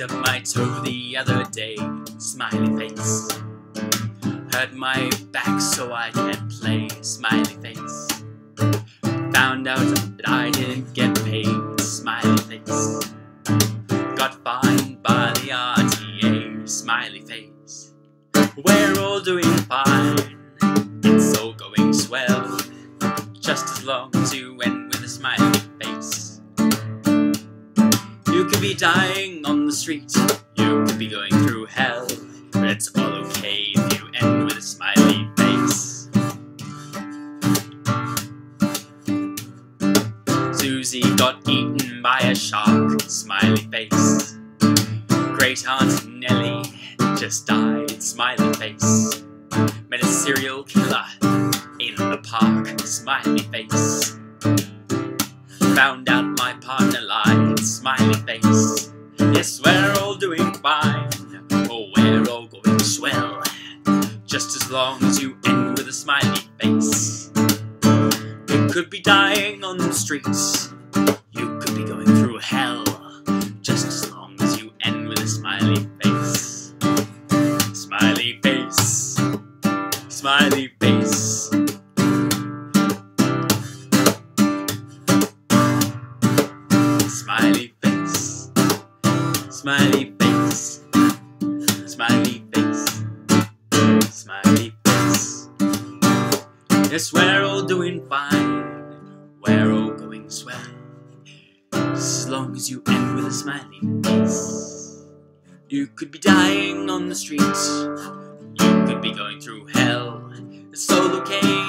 stubbed my toe the other day, smiley face. Hurt my back so I can't play, smiley face. Found out that I didn't get paid, smiley face. Got fined by the RTA, smiley face. We're all doing fine, it's all going swell. Just as long as you end be dying on the street, you could be going through hell, but it's all okay if you end with a smiley face. Susie got eaten by a shark, smiley face. Great Aunt Nellie just died, smiley face. Met a serial killer in the park, smiley face. Found out partner lied, smiley face. Yes, we're all doing fine, oh, we're all going swell. Just as long as you end with a smiley face. You could be dying on the streets, you could be going through hell. Just as long as you end with a smiley face. Smiley face, smiley face. Smiley face, smiley face, smiley face, smiley face. Yes, we're all doing fine, we're all going swell. As long as you end with a smiley face. You could be dying on the streets, you could be going through hell. It's all okay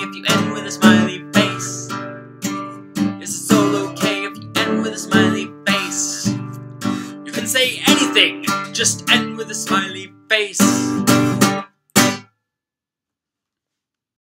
anything, just end with a smiley face.